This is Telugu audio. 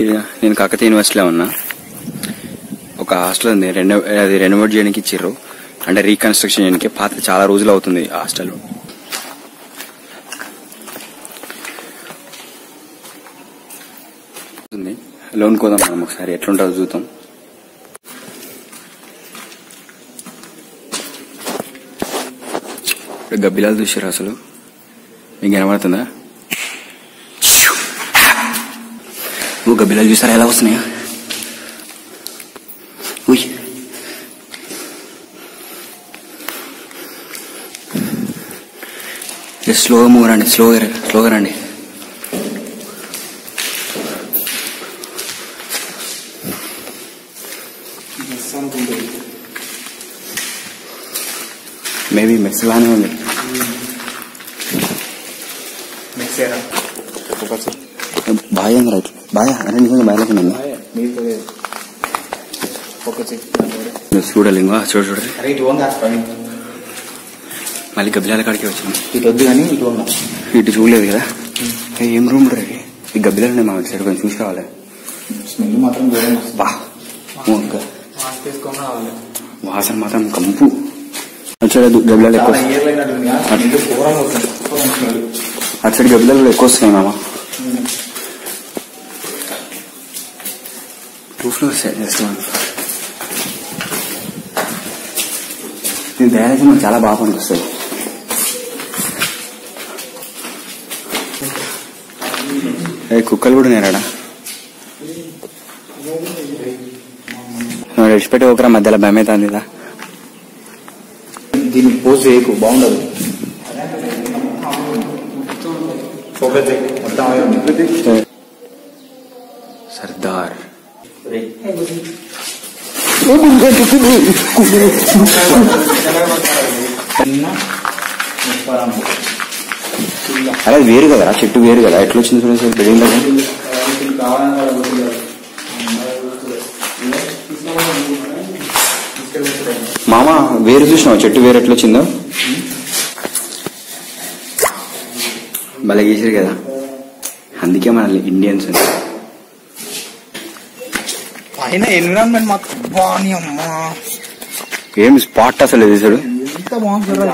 నేను కాకతీయ యూనివర్సిటీలో ఉన్నా. ఒక హాస్టల్ ఉంది. రెనో అది రెనోవేట్ చేయడానికి ఇచ్చిర్రు. అంటే రీకన్స్ట్రక్షన్ చేయడానికి. పాత చాలా రోజులు అవుతుంది హాస్టల్ లోన్ కోదాం మనం ఒకసారి. ఎట్లుంటుందో చూద్దాం. ఇప్పుడు గబ్బిలాలు చూసారు అసలు. మీకు కనబడుతుందా? గబ్బిలాలు చూసారా ఎలా వస్తున్నాయా ఉయ్ స్లోగా మూవ్ రండి స్లోగా స్లోగా రండి మేబీ మెక్స్ బాగానే ఉంది బాగా రైట్ బాగా అంటే నిజంగా చూడాలి ఇంకో చూడు అరే పని మళ్ళీ గబ్బిలాల కాడికి వచ్చినాం ఇటు వద్దు కానీ ఇటు ఇటు చూడలేదు కదా ఏ, రూమ్ రే ఈ గబ్బిలాలు ఉన్నాయి మా సైడ్ కొంచెం చూసి రావాలి స్మెల్ మాత్రం బా వాసన మాత్రం కంపు సైడ్ గబ్బిలాలు ఎక్కువ అటు సైడ్ గబ్బిలాలు ఎక్కువ వస్తున్నాయి మామ జస్ట్ వన్ దీని తయారైతే మనకు చాలా బాగా పనికొస్తుంది ఏ కుక్కలు కూడా నేరాడా నువ్వు విడిచిపెట్టి ఒకరా మధ్యలో భయం అవుతుంది కదా దీన్ని పోస్ట్ చేయకు బాగుండదు. సర్దార్. అరే అది వేరు కదా చెట్టు వేరు కదా ఎట్లా వచ్చింది చూడండి బిల్డింగ్ మామ వేరు చూసినావు? చెట్టు వేరు ఎట్లా వచ్చిందో? భలే గీసారు కదా. అందుకే మన ఇండియన్స్ అని. పైన ఎన్విరాన్మెంట్ మాత్రం బాని అమ్మా. ఏం స్పాట్ అసలు చూడు. ఎంత బాగుంటుంది